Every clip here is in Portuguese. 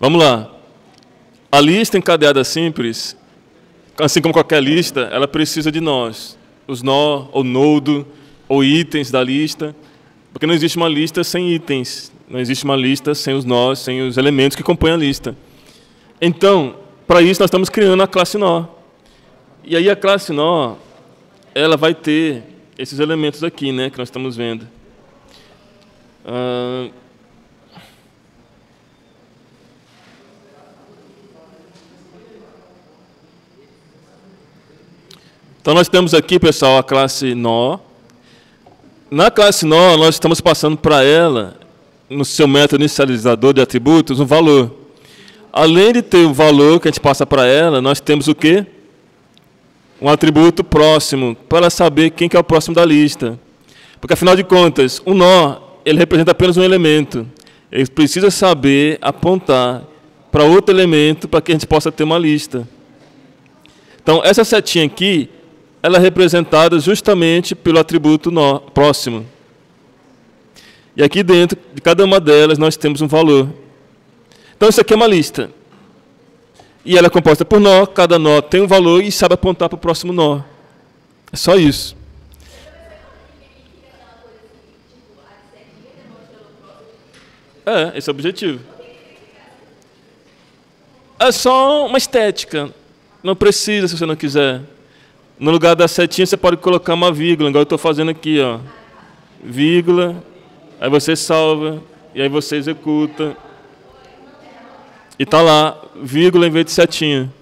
Vamos lá. A lista encadeada simples, assim como qualquer lista, ela precisa de nós. Os nó, ou nodo, ou itens da lista. Porque não existe uma lista sem itens. Não existe uma lista sem os nós, sem os elementos que compõem a lista. Então, para isso, nós estamos criando a classe nó. E aí a classe nó, ela vai ter esses elementos aqui, né, que nós estamos vendo. Ah, Então nós temos aqui, pessoal, a classe nó. Na classe nó, nós estamos passando para ela, no seu método inicializador de atributos, um valor. Além de ter o valor que a gente passa para ela, nós temos o quê? Um atributo próximo, para saber quem que é o próximo da lista. Porque, afinal de contas, o nó, ele representa apenas um elemento. Ele precisa saber apontar para outro elemento para que a gente possa ter uma lista. Então, essa setinha aqui ela é representada justamente pelo atributo nó, próximo. E aqui dentro de cada uma delas nós temos um valor. Então isso aqui é uma lista. E ela é composta por nó, cada nó tem um valor e sabe apontar para o próximo nó. É só isso. É, esse é o objetivo. É só uma estética. Não precisa se você não quiser. No lugar da setinha você pode colocar uma vírgula, igual eu estou fazendo aqui, ó. Vírgula, aí você salva, e aí você executa. E está lá, vírgula em vez de setinha.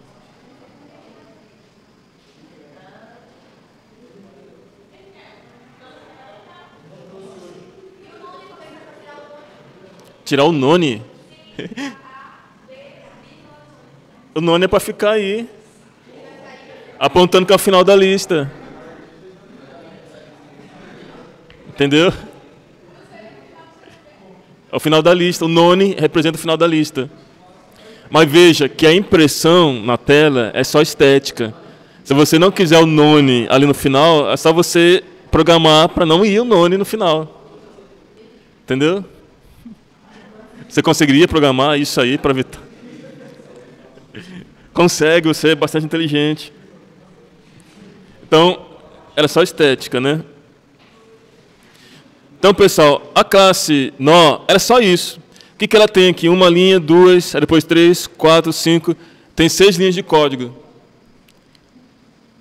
Tirar o none. o none é para ficar aí apontando que é o final da lista. Entendeu? É o final da lista. O none representa o final da lista. Mas veja que a impressão na tela é só estética. Se você não quiser o none ali no final, é só você programar para não ir o none no final. Entendeu? Você conseguiria programar isso aí para evitar? Consegue, você é bastante inteligente. Então, era só estética, né? Então, pessoal, a classe nó era só isso. O que, que ela tem aqui? Uma linha, duas, depois três, quatro, cinco. Tem seis linhas de código.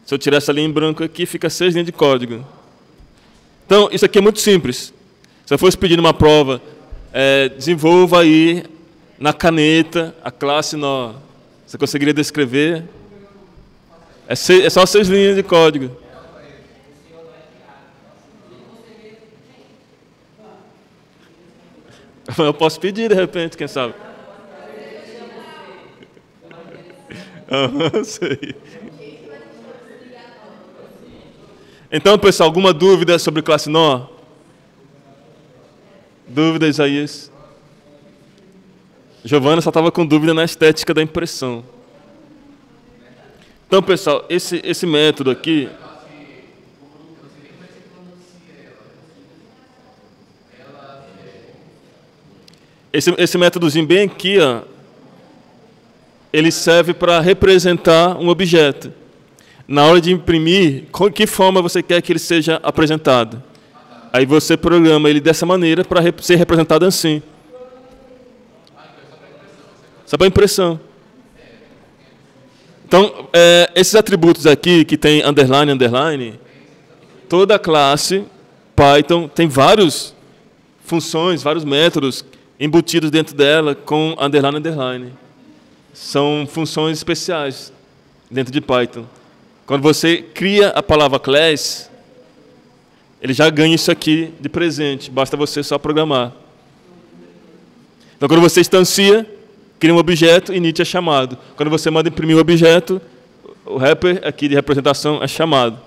Se eu tirar essa linha em branco aqui, fica seis linhas de código. Então, isso aqui é muito simples. Se eu fosse pedir uma prova, é, desenvolva aí na caneta a classe nó. Você conseguiria descrever? É, seis, é só seis linhas de código. Eu posso pedir de repente, quem sabe? Uhum, sei. Então, pessoal, alguma dúvida sobre classe nó? Dúvida, Isaías? Giovana só estava com dúvida na estética da impressão. Então, pessoal, esse, esse método aqui. Esse, esse métodozinho bem aqui, ó, ele serve para representar um objeto. Na hora de imprimir, com que forma você quer que ele seja apresentado? Aí você programa ele dessa maneira para ser representado assim. Só para impressão. Então, é, esses atributos aqui, que tem underline, underline, toda classe Python tem várias funções, vários métodos embutidos dentro dela com underline, underline. São funções especiais dentro de Python. Quando você cria a palavra class, ele já ganha isso aqui de presente, basta você só programar. Então, quando você instancia, cria um objeto, init é chamado. Quando você manda imprimir o objeto, o wrapper aqui de representação é chamado.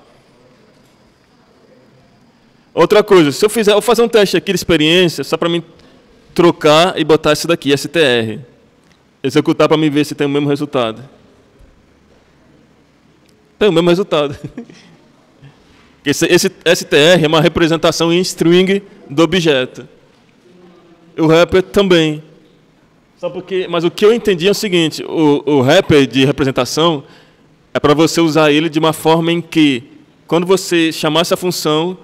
Outra coisa, se eu fizer, eu vou fazer um teste aqui de experiência, só para mim trocar e botar isso daqui, str. Executar para mim ver se tem o mesmo resultado. Tem o mesmo resultado. Esse, esse str é uma representação em string do objeto. O wrapper também. Só porque, mas o que eu entendi é o seguinte: o, o rapper de representação é para você usar ele de uma forma em que, quando você chamar essa função,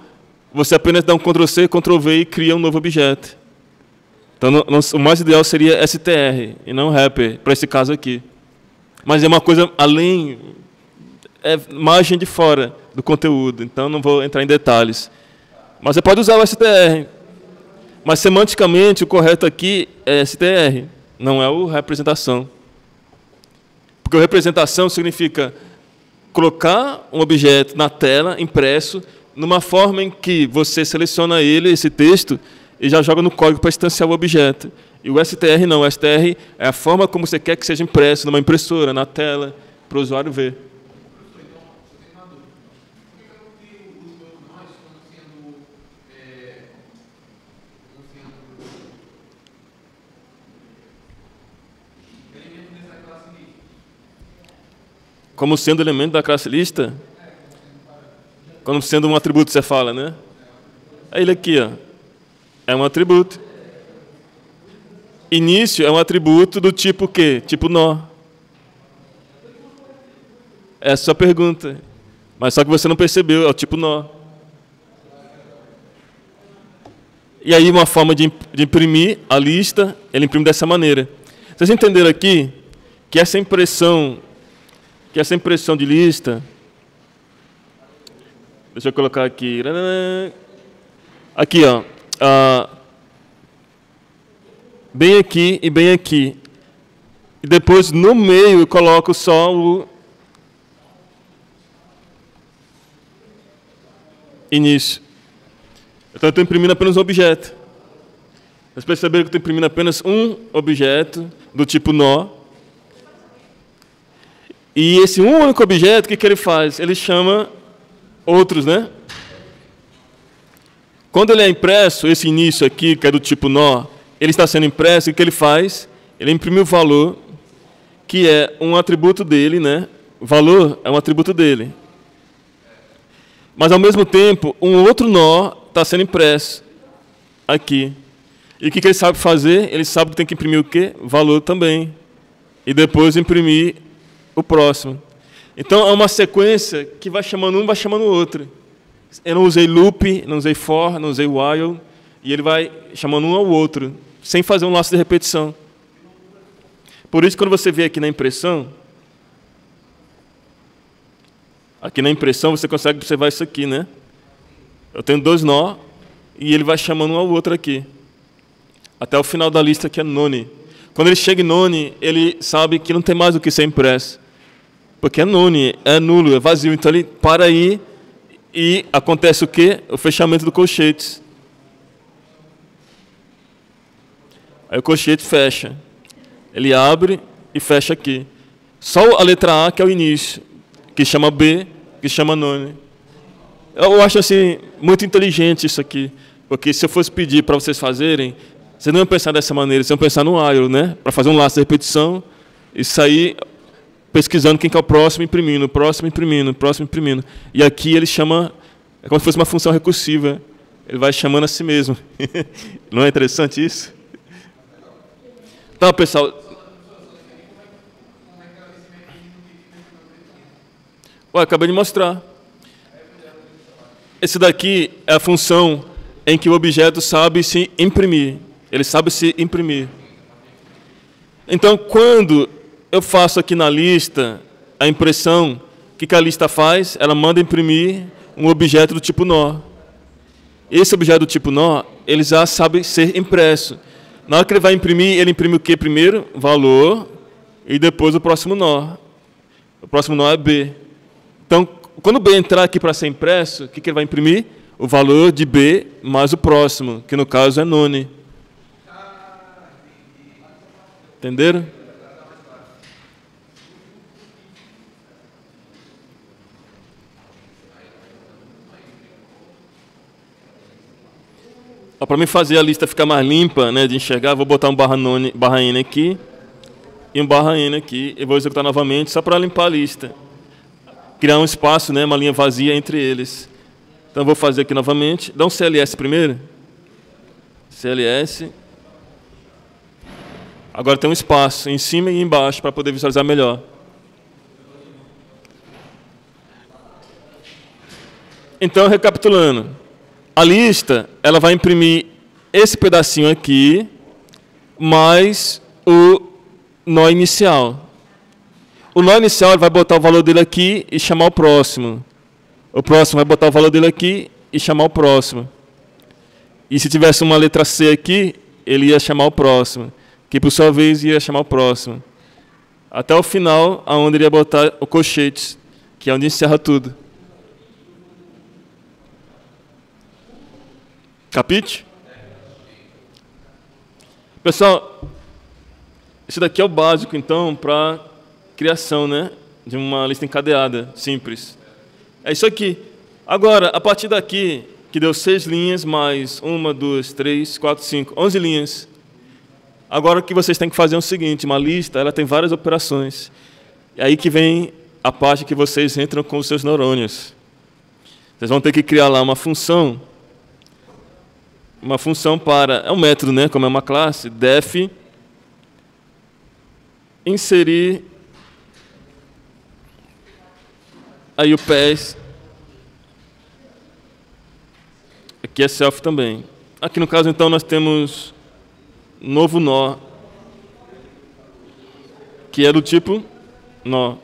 você apenas dá um Ctrl+C, Ctrl+V e cria um novo objeto. Então, no, no, o mais ideal seria STR e não rapper, para esse caso aqui. Mas é uma coisa além, é margem de fora do conteúdo, então não vou entrar em detalhes. Mas você pode usar o STR. Mas semanticamente o correto aqui é STR, não é o representação. Porque representação significa colocar um objeto na tela, impresso, numa forma em que você seleciona ele, esse texto, e já joga no código para instanciar o objeto. E o STR não, o STR é a forma como você quer que seja impresso numa impressora, na tela, para o usuário ver. Como sendo elemento da classe lista? Como sendo um atributo, você fala, né? É ele aqui, ó. É um atributo. Início é um atributo do tipo quê? Tipo nó. Essa é a sua pergunta. Mas só que você não percebeu, é o tipo nó. E aí uma forma de imprimir a lista, ele imprime dessa maneira. Vocês entenderam aqui que essa impressão, que essa impressão de lista, deixa eu colocar aqui, aqui ó, ah, bem aqui e bem aqui. E depois no meio eu coloco só o início. Então eu estou imprimindo apenas um objeto. Vocês perceberam que eu estou imprimindo apenas um objeto do tipo nó. E esse um único objeto, o que, que ele faz? Ele chama outros, né? Quando ele é impresso, esse início aqui, que é do tipo nó, ele está sendo impresso, o que ele faz? Ele imprime o valor, que é um atributo dele, né? valor é um atributo dele. Mas, ao mesmo tempo, um outro nó está sendo impresso aqui. E o que, ele sabe fazer? Ele sabe que tem que imprimir o quê? Valor também. E depois imprimir o próximo. Então, é uma sequência que vai chamando um, vai chamando o outro. Eu não usei loop, não usei for, não usei while, e ele vai chamando um ao outro, sem fazer um laço de repetição. Por isso, quando você vê aqui na impressão, aqui na impressão você consegue observar isso aqui, né? Eu tenho dois nó e ele vai chamando um ao outro aqui. Até o final da lista que é none. Quando ele chega em none, ele sabe que não tem mais o que ser impresso. Porque é none, é nulo, é vazio. Então ele para aí e acontece o quê? O fechamento do colchete. Aí o colchete fecha. Ele abre e fecha aqui. Só a letra A, que é o início, que chama B, que chama none. Eu acho assim muito inteligente isso aqui, porque se eu fosse pedir para vocês fazerem, vocês não iam pensar dessa maneira, vocês iam pensar no IRO, né? Para fazer um laço de repetição e sair pesquisando quem que é o próximo, imprimindo, o próximo, imprimindo, o próximo, imprimindo. E aqui ele chama, é como se fosse uma função recursiva. Ele vai chamando a si mesmo. Não é interessante isso? Então, pessoal. Ué, acabei de mostrar. Esse daqui é a função em que o objeto sabe se imprimir. Ele sabe se imprimir. Então, quando eu faço aqui na lista a impressão, o que, a lista faz? Ela manda imprimir um objeto do tipo nó. Esse objeto do tipo nó, ele já sabe ser impresso. Na hora que ele vai imprimir, ele imprime o que primeiro? Valor, e depois o próximo nó. O próximo nó é B. Então, quando B entrar aqui para ser impresso, o que, que ele vai imprimir? O valor de B mais o próximo, que no caso é none. Entenderam? Para mim fazer a lista ficar mais limpa, né, de enxergar, vou botar um barra, none, barra N aqui e um barra N aqui. E vou executar novamente só para limpar a lista. Criar um espaço, né, uma linha vazia entre eles. Então vou fazer aqui novamente. Dá um CLS primeiro. CLS. Agora tem um espaço em cima e embaixo para poder visualizar melhor. Então, recapitulando, a lista ela vai imprimir esse pedacinho aqui mais o nó inicial. O nó inicial vai botar o valor dele aqui e chamar o próximo. O próximo vai botar o valor dele aqui e chamar o próximo. E se tivesse uma letra C aqui, ele ia chamar o próximo. Que por sua vez ia chamar o próximo. Até o final, aonde ele ia botar o colchete, que é onde encerra tudo. Capite? Pessoal, isso daqui é o básico, então, para criação né, de uma lista encadeada, simples. É isso aqui. Agora, a partir daqui, que deu seis linhas, mais uma, duas, três, quatro, cinco, onze linhas. Agora o que vocês têm que fazer é o seguinte, uma lista, ela tem várias operações. É aí que vem a parte que vocês entram com os seus neurônios. Vocês vão ter que criar lá uma função, uma função para, é um método, né, como é uma classe, def inserir aí o PES Aqui é self também. Aqui no caso, então, nós temos novo nó, que é do tipo nó.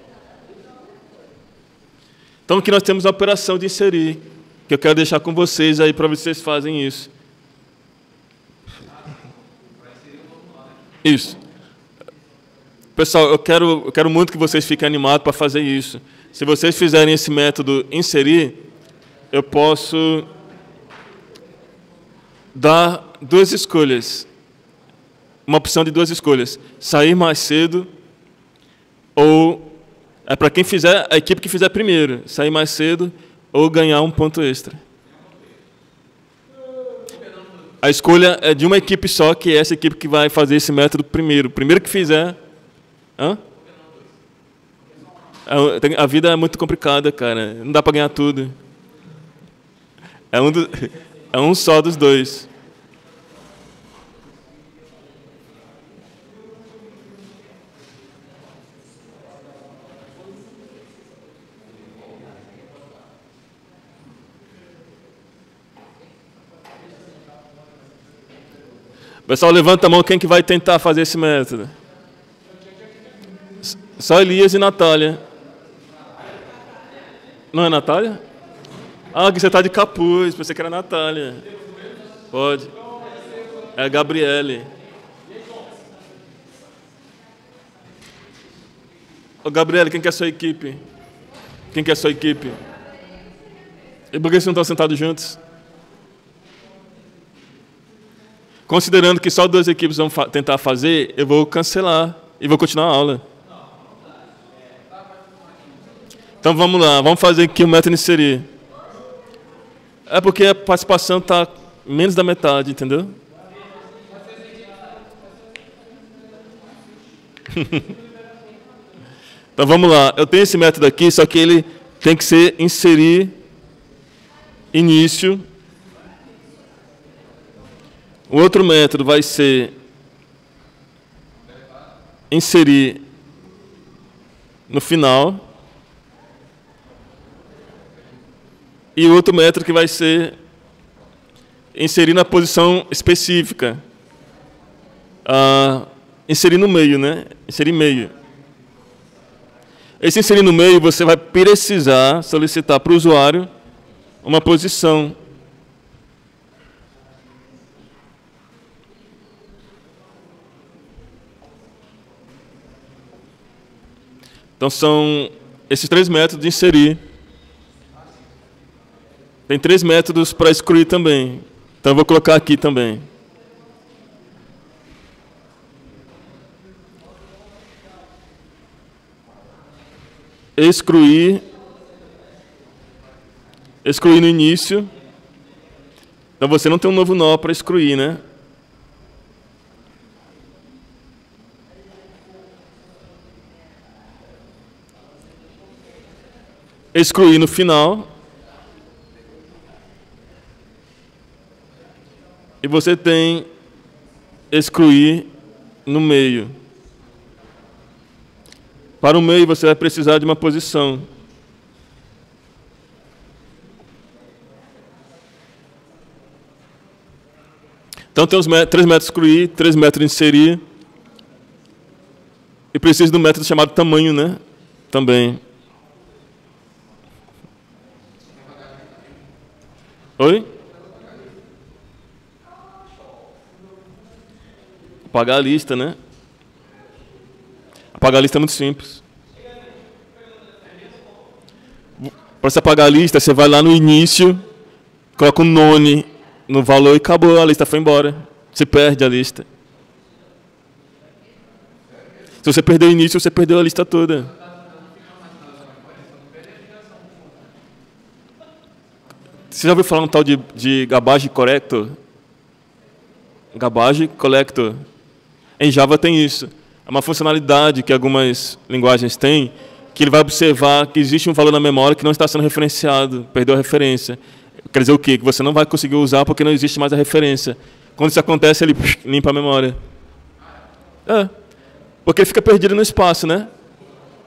Então, aqui nós temos a operação de inserir, que eu quero deixar com vocês aí para vocês fazem isso. Isso. Pessoal, eu quero, eu quero muito que vocês fiquem animados para fazer isso. Se vocês fizerem esse método inserir, eu posso dá duas escolhas. Uma opção de duas escolhas: sair mais cedo ou é para quem fizer a equipe que fizer primeiro, sair mais cedo ou ganhar um ponto extra. A escolha é de uma equipe só, que é essa equipe que vai fazer esse método primeiro. Primeiro que fizer. Hã? É a vida é muito complicada, cara. Não dá para ganhar tudo. É um do... É um só dos dois. Pessoal, levanta a mão quem que vai tentar fazer esse método. Só Elias e Natália. Não é Natália? Ah, que você está de capuz, pensei que era Natália. Pode. É a Gabriele. Ô, Gabriele, quem quer é a sua equipe? Quem quer é a sua equipe? E por que vocês não estão sentados juntos? Considerando que só duas equipes vão fa tentar fazer, eu vou cancelar e vou continuar a aula. Então vamos lá, vamos fazer aqui o método inserir. É porque a participação está menos da metade, entendeu? então vamos lá. Eu tenho esse método aqui, só que ele tem que ser inserir início. O outro método vai ser inserir no final. E outro método que vai ser inserir na posição específica. Ah, inserir no meio, né? Inserir meio. Esse inserir no meio, você vai precisar solicitar para o usuário uma posição. Então, são esses três métodos de inserir. Tem três métodos para excluir também. Então eu vou colocar aqui também. Excluir. Excluir no início. Então você não tem um novo nó para excluir, né? Excluir no final. E você tem excluir no meio. Para o meio, você vai precisar de uma posição. Então tem os 3 metros excluir, 3 metros inserir. E precisa de um método chamado tamanho, né? Também. Oi? Apagar a lista, né? Apagar a lista é muito simples. Para você apagar a lista, você vai lá no início, coloca o um nome no valor e acabou, a lista foi embora. Você perde a lista. Se você perdeu o início, você perdeu a lista toda. Você já ouviu falar um tal de, de garbage collector? Garbage collector. Em Java tem isso. É uma funcionalidade que algumas linguagens têm, que ele vai observar que existe um valor na memória que não está sendo referenciado, perdeu a referência. Quer dizer o quê? Que você não vai conseguir usar porque não existe mais a referência. Quando isso acontece, ele limpa a memória. É. Porque ele fica perdido no espaço, né?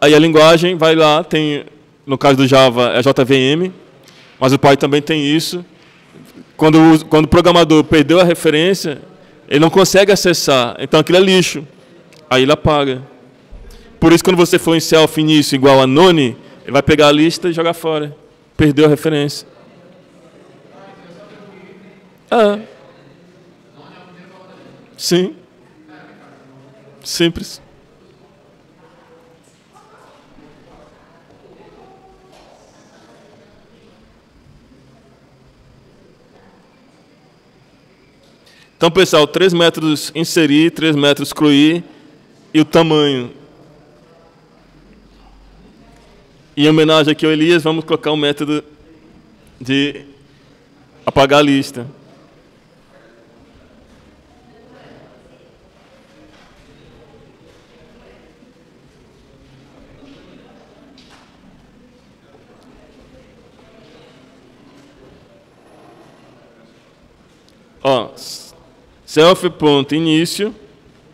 Aí a linguagem vai lá, tem, no caso do Java, é JVM, mas o Python também tem isso. Quando, quando o programador perdeu a referência, ele não consegue acessar. Então aquilo é lixo. Aí ele apaga. Por isso, quando você for em self início igual a none, ele vai pegar a lista e jogar fora. Perdeu a referência. Ah. Sim. Simples. Então, pessoal, 3 metros inserir, 3 metros excluir e o tamanho. Em homenagem aqui ao Elias, vamos colocar um método de apagar a lista. Ó, self.início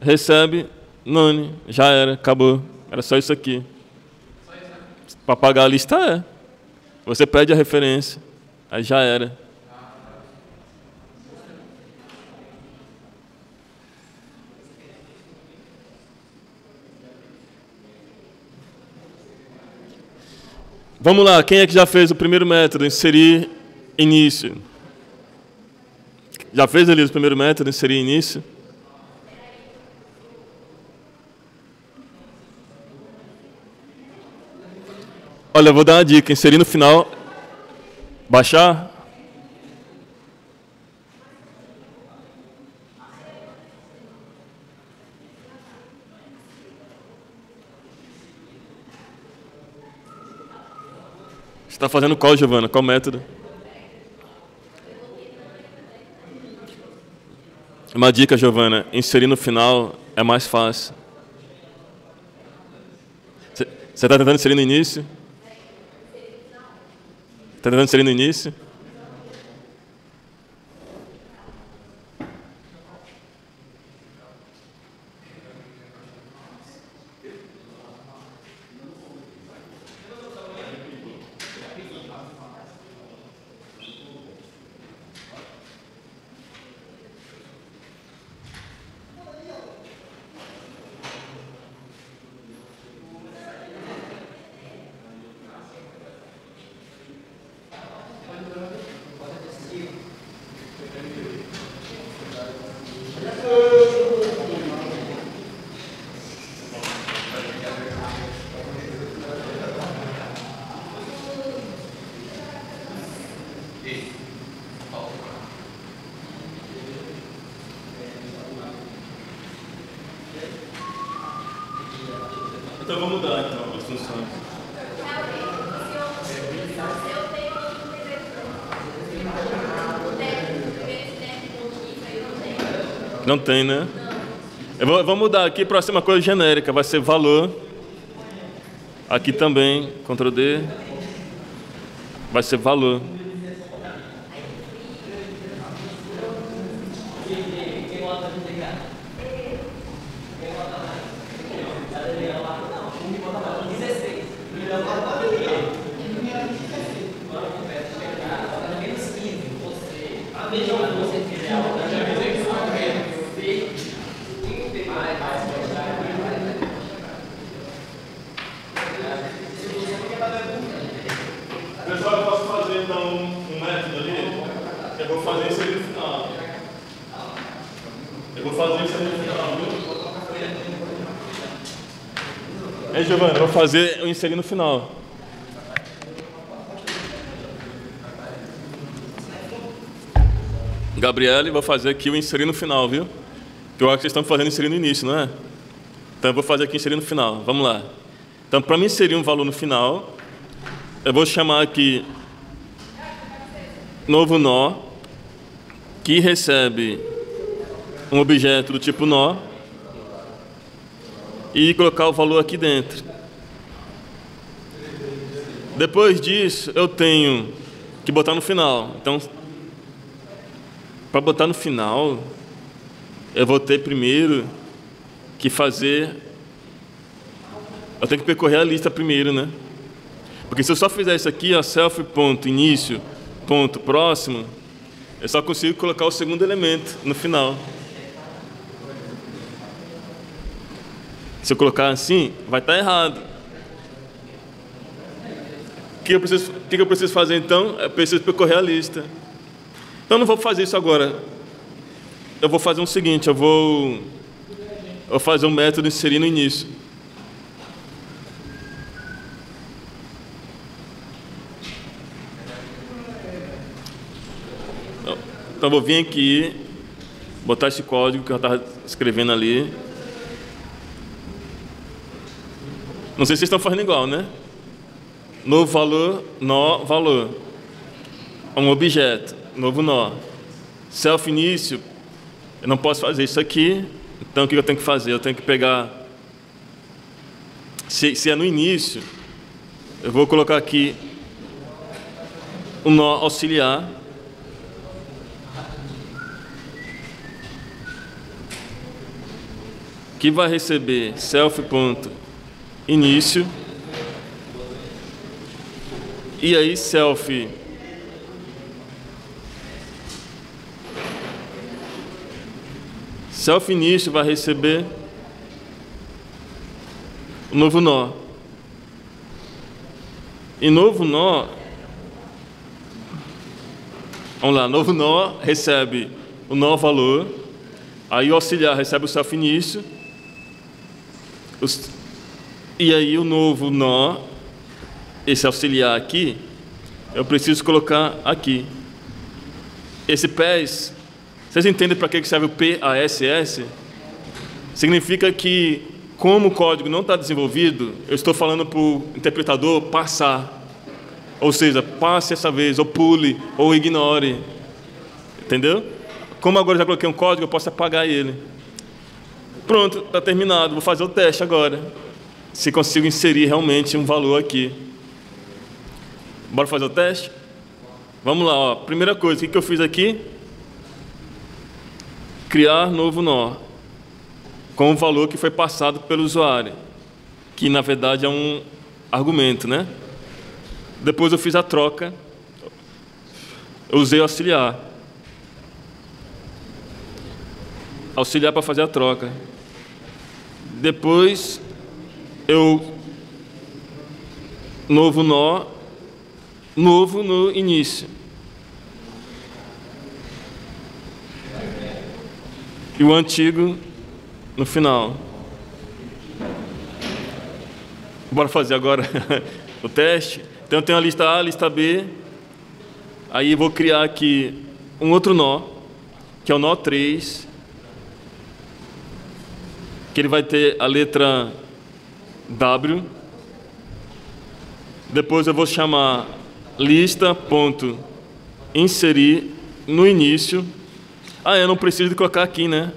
recebe none. Já era, acabou. Era só isso aqui. Para apagar a lista é. Você pede a referência. Aí já era. Vamos lá, quem é que já fez o primeiro método? Inserir início. Já fez ali o primeiro método, inserir início? Olha, vou dar uma dica. Inserir no final, baixar. Você está fazendo qual, Giovana? Qual método? Uma dica, Giovana, inserir no final é mais fácil. Você está tentando inserir no início? Está tentando inserir no início? Vamos mudar então as funções. Não tem, né? Eu vou, eu vou mudar aqui uma coisa genérica, vai ser valor. Aqui também, Ctrl D. Vai ser valor. Pessoal, eu posso fazer então um método ali? Eu vou fazer isso ali no final. Eu vou fazer isso ali no final, viu? Giovanni, eu vou fazer eu inserir no final. Gabriele, vou fazer aqui o inserir no final, viu? Eu acho que vocês estão fazendo inserir no início, não é? Então eu vou fazer aqui inserir no final. Vamos lá. Então, para mim inserir um valor no final, eu vou chamar aqui novo nó, que recebe um objeto do tipo nó, e colocar o valor aqui dentro. Depois disso, eu tenho que botar no final. Então, para botar no final, eu vou ter primeiro que fazer. Eu tenho que percorrer a lista primeiro, né? Porque se eu só fizer isso aqui, ó, self ponto início ponto próximo, eu só consigo colocar o segundo elemento no final. Se eu colocar assim, vai estar errado. O que eu preciso, o que eu preciso fazer então? Eu preciso percorrer a lista. Então, eu não vou fazer isso agora. Eu vou fazer o seguinte: eu vou, eu vou fazer um método inserir no início. Então, eu vou vir aqui, botar esse código que eu estava escrevendo ali. Não sei se vocês estão fazendo igual, né? Novo valor, nó, valor. Um objeto novo nó. Self início, eu não posso fazer isso aqui, então o que eu tenho que fazer? Eu tenho que pegar. Se, se é no início, eu vou colocar aqui o nó auxiliar. Que vai receber self ponto início. E aí self Self início vai receber o novo nó. E novo nó, vamos lá, novo nó recebe o nó valor, aí o auxiliar recebe o self início, e aí o novo nó, esse auxiliar aqui, eu preciso colocar aqui. Esse PES vocês entendem para que serve o PASS? Significa que, como o código não está desenvolvido, eu estou falando para o interpretador passar. Ou seja, passe essa vez, ou pule, ou ignore. Entendeu? Como agora eu já coloquei um código, eu posso apagar ele. Pronto, está terminado. Vou fazer o teste agora. Se consigo inserir realmente um valor aqui. Bora fazer o teste? Vamos lá, ó. primeira coisa, o que eu fiz aqui? criar novo nó com o valor que foi passado pelo usuário, que na verdade é um argumento, né? Depois eu fiz a troca, eu usei auxiliar. Auxiliar para fazer a troca. Depois eu novo nó, novo no início. e o antigo no final. Bora fazer agora o teste. Então eu tenho a lista A, a lista B. Aí vou criar aqui um outro nó, que é o nó 3, que ele vai ter a letra W. Depois eu vou chamar lista ponto inserir no início ah, eu não preciso de colocar aqui, né?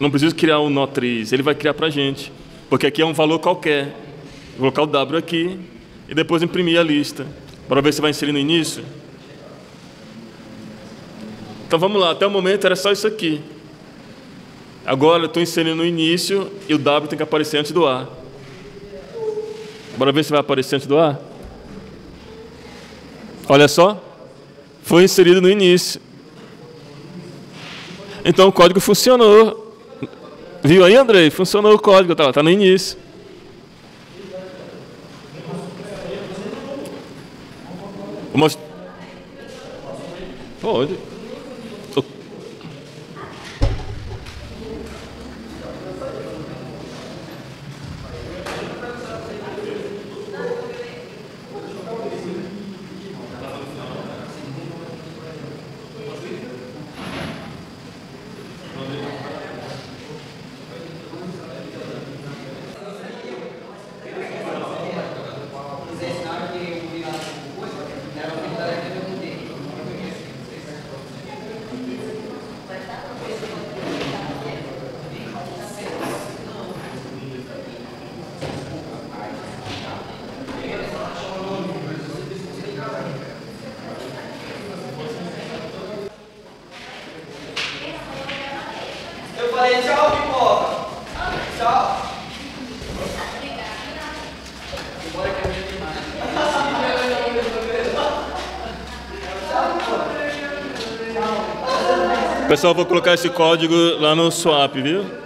Não preciso criar um nó 3, ele vai criar para a gente. Porque aqui é um valor qualquer. Vou colocar o W aqui e depois imprimir a lista. Para ver se vai inserir no início. Então vamos lá, até o momento era só isso aqui. Agora eu estou inserindo no início e o W tem que aparecer antes do A. Bora ver se vai aparecer antes do A? Olha só. Foi inserido no início. Então o código funcionou. Viu aí, Andrei? Funcionou o código, tá, tá no início. Vamos... Pode. Pessoal, vou colocar esse código lá no swap, viu?